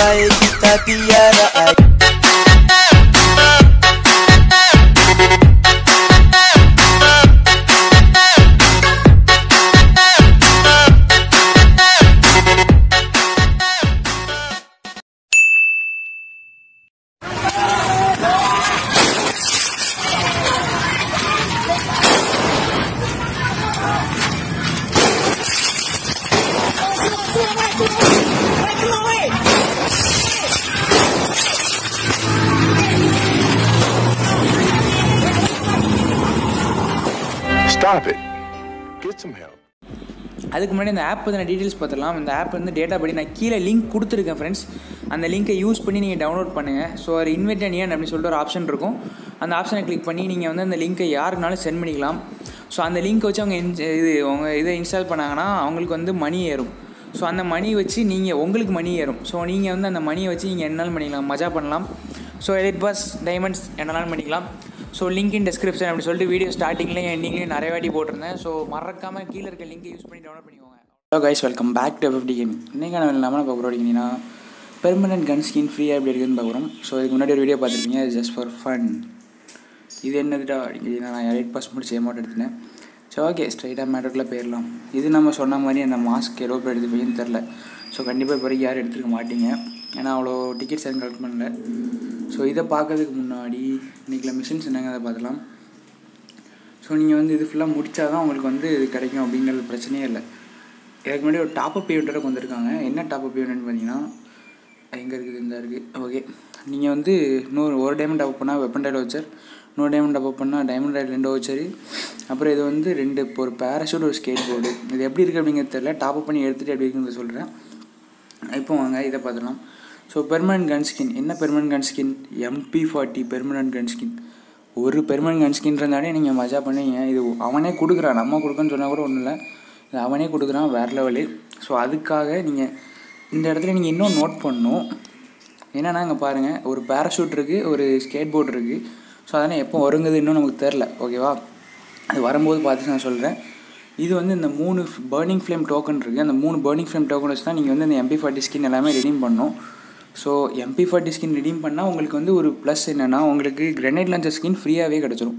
baya ki tafiya ra'ayi Thank you. Stop it. Get some help. அதுக்கு முன்னாடி இந்த app பற்றின டீட்டெயில்ஸ் பார்த்துடலாம். இந்த ஆப் வந்து டேட்டா படி நான் கீழே லிங்க் கொடுத்துருக்கேன் ஃப்ரெண்ட்ஸ் அந்த லிங்கை யூஸ் பண்ணி நீங்கள் டவுன்லோட் பண்ணுங்கள் ஸோ ஒரு இன்வைட் அண்ட் ஏன் அப்படின்னு சொல்லிட்டு ஒரு ஆப்ஷன் இருக்கும். அந்த ஆப்ஷனை கிளிக் பண்ணி நீங்கள் வந்து அந்த லிங்க்கை யாருக்குனாலும் சென்ட் பண்ணிக்கலாம். ஸோ அந்த லிங்க் வச்சு அவங்க இன் இது அவங்க இதை இன்ஸ்டால் பண்ணாங்கன்னா அவங்களுக்கு வந்து மணி ஏறும். ஸோ அந்த மணி வச்சு நீங்கள் உங்களுக்கு மணி ஏறும். ஸோ நீங்கள் வந்து அந்த மணியை வச்சு நீங்கள் என்னாலும் பண்ணிக்கலாம். மஜா பண்ணலாம். ஸோ எலிட் பாஸ் டைமண்ட்ஸ் என்னனாலும் பண்ணிக்கலாம். ஸோ லிங்க் இன் டிஸ்கிரிப்ஷன் அப்படி சொல்லிட்டு வீடியோ ஸ்டார்டிங்லேயும் எண்டிங்லேயும் நிறைய வாட்டி போட்டிருந்தேன். ஸோ மறக்காமல் கீழே இருக்க லிங்கை யூஸ் பண்ணி டவுன்லோட் பண்ணிக்கோங்க. Hello guys welcome back to fifty gaming இன்றைக்கான இல்லாமல் பார்க்க போகிறீங்கன்னா பெர்மனன்ட் கன் ஸ்கின் ஃப்ரீயாக எப்படி இருக்குதுன்னு பார்க்குறோம். ஸோ இதுக்கு முன்னாடி ஒரு வீடியோ பார்த்துருக்கீங்க ஜஸ்ட் ஃபார் ஃபன் இது என்னதுடா அப்படிங்கிறீங்கன்னா நான் எயிட் பாஸ் முடிச்சு அமௌண்ட் எடுத்துனேன் ஸோ ஓகே ஸ்ட்ரைட்டாக மேட்டருக்குள்ளே போயிடலாம். இது நம்ம சொன்ன மாதிரி அந்த மாஸ்க் எவ்வளோ பேர் எடுத்து போயின்னு தெரில ஸோ கண்டிப்பாக இப்போ வரைக்கும் யாரும் எடுத்துருக்க மாட்டீங்க. ஏன்னா அவ்வளோ டிக்கெட்ஸ் எதுவும் கலெக்ட் பண்ணல. ஸோ இதை பார்க்கறதுக்கு முன்னாடி இன்றைக்கில் மிஷின்ஸ் என்னங்க அதை பார்க்கலாம் ஸோ நீங்கள் வந்து இது ஃபுல்லாக முடித்தா தான் உங்களுக்கு வந்து இது கிடைக்கும் அப்படிங்கிற பிரச்சனையே இல்லை. இதுக்கு முன்னாடி ஒரு டாப்அப் ஈவெண்ட்டோட வந்திருக்காங்க. என்ன டாப்அப் ஈவெண்ட்னு பார்த்தீங்கன்னா எங்கே இருக்குது? இந்த இருக்குது ஓகே நீங்கள் வந்து நூறு ஒரு டைமண்ட் டாப் பண்ணால் வெப்பன் டைட் வச்சர். நூறு டைமண்ட் டாப் பண்ணால் டைமண்ட் டைட் ரெண்டு வச்சர். அப்புறம் இது வந்து ரெண்டு இப்போ ஒரு பேராஷூட் ஒரு ஸ்கேட் போர்டு இது எப்படி இருக்குது அப்படிங்கிறது தெரியல. டாப்அப் பண்ணி எடுத்துகிட்டு எப்படி இருக்குன்னு சொல்கிறேன் இப்போ வாங்க இதை பார்த்துலாம் ஸோ பெர்மனன்ட் கன் ஸ்கின் என்ன permanent gun skin MP forty permanent gun skin ஒரு பெர்மனன்ட் கன் ஸ்கின் இருந்தாலே நீங்கள் மஜா பண்ணுவீங்க. இது அவனே கொடுக்குறான். நம்ம கொடுக்கன்னு சொன்னால் கூட ஒன்றும் இல்லை இது அவனே கொடுக்குறான் வேறு லெவலு ஸோ அதுக்காக நீங்கள் இந்த இடத்துல நீங்கள் இன்னும் நோட் பண்ணணும். என்னென்னா இங்கே பாருங்கள் ஒரு பேராஷூட் இருக்குது ஒரு ஸ்கேட் போர்டு இருக்குது ஸோ அதெல்லாம் எப்போ வருங்குது இன்னும் நமக்கு தெரில ஓகேவா அது வரும்போது பார்த்து நான் சொல்கிறேன் இது வந்து இந்த மூணு பேர்னிங் ஃப்ளேம் டோக்கன் இருக்குது அந்த மூணு பேர்னிங் ஃப்ளேம் டோக்கன் வச்சு தான் நீங்கள் வந்து இந்த எம்பி ஃபார்ட்டி ஸ்கின் எல்லாமே ரிடீம் பண்ணணும். So MP forty skin redeem பண்ணால் உங்களுக்கு வந்து ஒரு ப்ளஸ் என்னென்னா உங்களுக்கு கிரனைட் லான்ச்சர் ஸ்கின் ஃப்ரீயாகவே கிடச்சிரும்.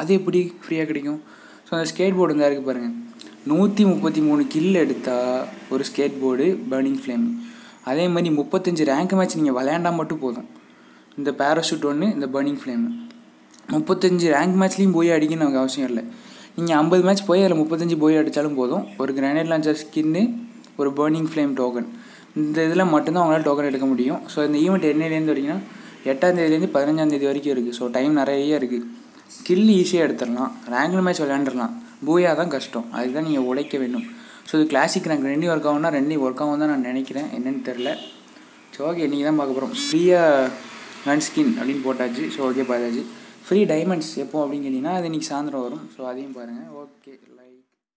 அது எப்படி ஃப்ரீயாக கிடைக்கும்? ஸோ அந்த ஸ்கேட் போர்டு தான் இருக்குது பாருங்கள் நூற்றி முப்பத்தி மூணு கில் எடுத்தால் ஒரு ஸ்கேட் போர்டு பேர்னிங் ஃப்ளேம் அதே மாதிரி முப்பத்தஞ்சு ரேங்க் மேட்ச் நீங்கள் விளையாண்டா மட்டும் போதும். இந்த பேராஷூட் ஒன்று இந்த பேர்னிங் ஃப்ளேமு முப்பத்தஞ்சு ரேங்க் மேட்ச்லேயும் போய் அடிக்கணும் நமக்கு அவசியம் இல்லை. நீங்கள் ஐம்பது மேட்ச் போய் அதில் முப்பத்தஞ்சு போய் அடித்தாலும் போதும். ஒரு கிரானைட் லான்ச்சர் ஸ்கின்னு ஒரு பேர்னிங் ஃப்ளேம் டோக்கன் இந்த இதில் மட்டும்தான் அவங்களால டோக்கன் எடுக்க முடியும். ஸோ இந்த ஈவெண்ட் என்னையிலேருந்து வரீங்கன்னா எட்டாம் பதினஞ்சாந்தேதி வரைக்கும் இருக்குது ஸோ டைம் நிறைய இருக்குது கில் ஈஸியாக எடுத்துடலாம். ரேங்கில் மேட்ச் விளையாண்டுடலாம். பூயா தான் கஷ்டம். அதுதான் நீங்கள் உழைக்க வேண்டும். ஸோ இது கிளாசிக் ரேங்க் ரெண்டையும் ஒர்க் ஆகும்னா ரெண்டையும் ஒர்க் ஆகும் தான் நான் நினைக்கிறேன். என்னென்னு தெரில ஸோ ஓகே நீங்கள் தான் பார்க்க போகிறோம் ஃப்ரீயாக கன் ஸ்கின் அப்படின்னு போட்டாச்சு. ஸோ ஓகே பார்த்தாச்சு. ஃப்ரீ டைமண்ட்ஸ் எப்போ அப்படின்னு கேட்டிங்கன்னா அது இன்றைக்கி சாயந்தரம் வரும். ஸோ அதையும் பாருங்கள் ஓகே